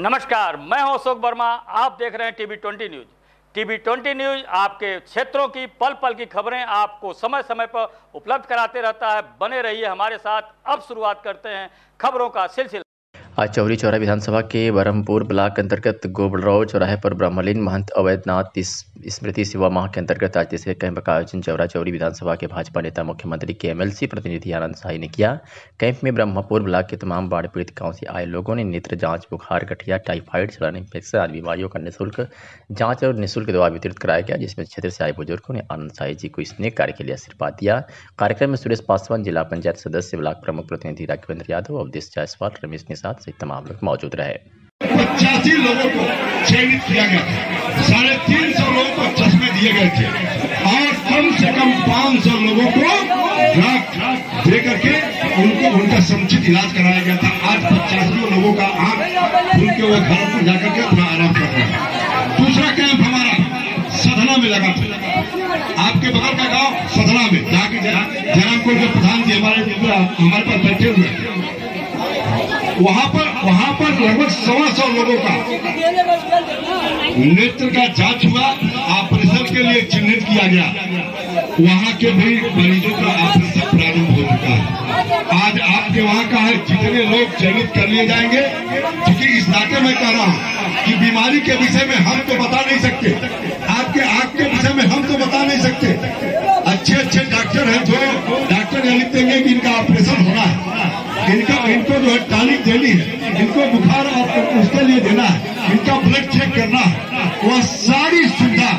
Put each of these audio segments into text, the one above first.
नमस्कार, मैं हूँ अशोक वर्मा, आप देख रहे हैं TV twenty news. TV twenty news आपके क्षेत्रों की पल पल की खबरें आपको समय समय पर उपलब्ध कराते रहता है। बने रहिए हमारे साथ। अब शुरुआत करते हैं खबरों का सिलसिला। आज चौरी चौरा विधानसभा के बरहमपुर ब्लॉक अंतर्गत गोबड़राव चौराहे पर ब्रह्मलीन महंत अवैधनाथ स्मृति सेवा माह के अंतर्गत आज तीसरे कैंप का आयोजन चौरा चौरी विधानसभा के भाजपा नेता मुख्यमंत्री के एमएलसी प्रतिनिधि आनंद शाही ने किया। कैंप में ब्रह्मपुर ब्लॉक के तमाम बाढ़ पीड़ित गाँव से आए लोगों ने नेत्र जाँच, बुखार, गठिया, टाइफाइड, चलन इन्फेक्शन आदि बीमारियों का निःशुल्क जाँच और निःशुल्क दवा वितरित कराया गया, जिसमें क्षेत्र से आए बुज़ुर्गों ने आनंद शाही जी को इस नेक कार्य के लिए आशीर्वाद दिया। कार्यक्रम में सुरेश पासवान, जिला पंचायत सदस्य, ब्लॉक प्रमुख प्रतिनिधि राघवेंद्र यादव, अवधेश जायसवाल, रमेश निषाद सहित तमाम लोग मौजूद रहे। पचासी लोगों को चयनित किया गया था। साढ़े तीन सौ लोगों को चश्मे दिए गए थे। और कम से कम पाँच सौ लोगों को ड्रग दे करके उनको उनका समुचित इलाज कराया गया था। आज पचासी लोगों का आँख खुल के वो घरों पर जाकर के अपना आराम कर रहे हैं। दूसरा कैंप हमारा सधना में लगा था। आपके बगल का गाँव सधना में। जहाँ की जयरामपुर के प्रधान जी हमारे हमारे पास बैठे हुए वहाँ पर वहाँ पर लगभग सवा सौ लोगों का नेत्र का जाँच हुआ ऑपरेशन के लिए चिन्हित किया गया। वहाँ के भी मरीजों का ऑपरेशन प्रारंभ हो चुका है। आज आपके वहाँ का है, जितने लोग चयनित कर लिए जाएँगे, क्योंकि इस नाते में कह रहा हूँ कि बीमारी के विषय में हम तो बता नहीं सकते। आपके आग के इनका, इनको जो है टॉनिक देनी है, इनको बुखार और उसके लिए देना है, इनका ब्लड चेक करना है, वह सारी सुविधा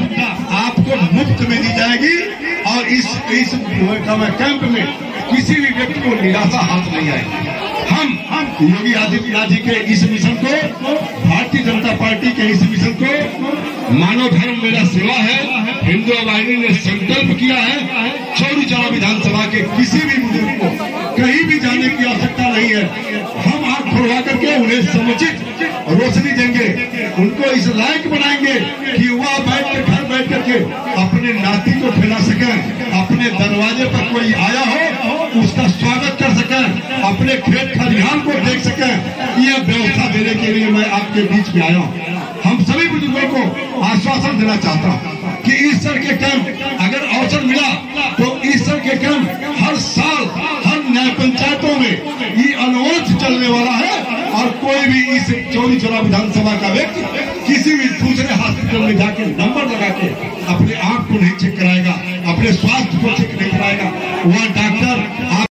आपको मुफ़्त में दी जाएगी और इस इस कैंप में किसी भी व्यक्ति को निराशा हाथ नहीं आएगी। हम हम योगी आदित्यनाथ जी के इस मिशन को, भारतीय जनता पार्टी के इस मिशन को, मानव धर्म मेरा सेवा है, हिंदू वाहिनी ने संकल्प किया है चौरी चौरा विधानसभा के किसी भी बुज़ुर्ग को कहीं भी जाने की आवश्यकता नहीं है हम आँख खुलवा करके उन्हें समुचित रोशनी देंगे। उनको इस लायक बनाएँगे कि वह बैठ कर घर बैठ करके अपने नाती को फैला सके, अपने दरवाजे पर कोई आया हो, उसका स्वागत कर सके, अपने खेत खलिहान को देख सके। यह व्यवस्था देने के लिए मैं आपके बीच में आया हूँ। हम सभी बुज़ुर्गों को आश्वासन देना चाहता हूँ कि ईस्टर के कैंप अगर अवसर मिला तो ईस्टर के कोई भी इस चौरी चौरा विधानसभा का व्यक्ति किसी भी दूसरे हॉस्पिटल में जाके नंबर लगा के अपने आप को नहीं चेक